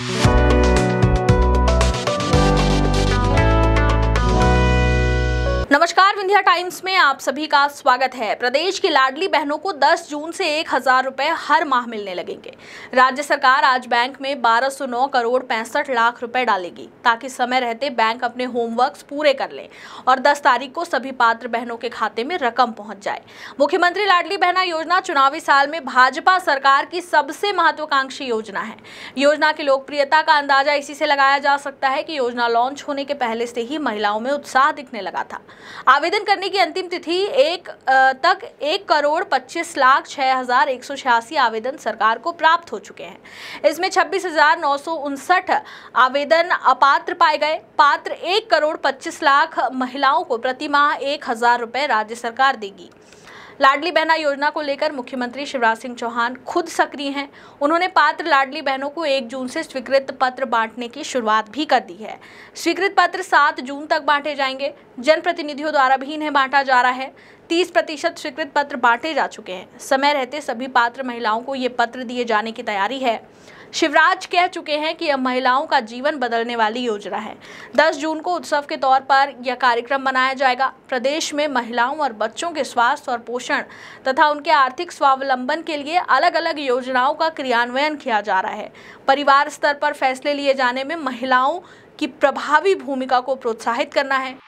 Thank you. नमस्कार, Vindhya times में आप सभी का स्वागत है। प्रदेश की लाडली बहनों को 10 जून से एक हज़ार रुपए हर माह मिलने लगेंगे। राज्य सरकार आज बैंक में 1209 करोड़ पैंसठ लाख रुपए डालेगी, ताकि समय रहते बैंक अपने होमवर्क पूरे कर लें और 10 तारीख को सभी पात्र बहनों के खाते में रकम पहुँच जाए। मुख्यमंत्री लाडली बहना योजना चुनावी साल में भाजपा सरकार की सबसे महत्वाकांक्षी योजना है। योजना की लोकप्रियता का अंदाज़ा इसी से लगाया जा सकता है कि योजना लॉन्च होने के पहले से ही महिलाओं में उत्साह दिखने लगा था। आवेदन करने की अंतिम तिथि एक तक एक करोड़ पच्चीस लाख छः हज़ार एक सौ छियासी आवेदन सरकार को प्राप्त हो चुके हैं। इसमें छब्बीस हज़ार नौ सौ उनसठ आवेदन अपात्र पाए गए। पात्र एक करोड़ पच्चीस लाख महिलाओं को प्रतिमाह एक हज़ार रुपये राज्य सरकार देगी। लाडली बहना योजना को लेकर मुख्यमंत्री शिवराज सिंह चौहान खुद सक्रिय हैं। उन्होंने पात्र लाडली बहनों को एक जून से स्वीकृत पत्र बांटने की शुरुआत भी कर दी है। स्वीकृत पत्र सात जून तक बांटे जाएँगे। जनप्रतिनिधियों द्वारा भी इन्हें बांटा जा रहा है। तीस प्रतिशत स्वीकृत पत्र बांटे जा चुके हैं। समय रहते सभी पात्र महिलाओं को ये पत्र दिए जाने की तैयारी है। शिवराज कह चुके हैं कि यह महिलाओं का जीवन बदलने वाली योजना है। 10 जून को उत्सव के तौर पर यह कार्यक्रम मनाया जाएगा। प्रदेश में महिलाओं और बच्चों के स्वास्थ्य और पोषण तथा उनके आर्थिक स्वावलंबन के लिए अलग अलग योजनाओं का क्रियान्वयन किया जा रहा है। परिवार स्तर पर फैसले लिए जाने में महिलाओं की प्रभावी भूमिका को प्रोत्साहित करना है।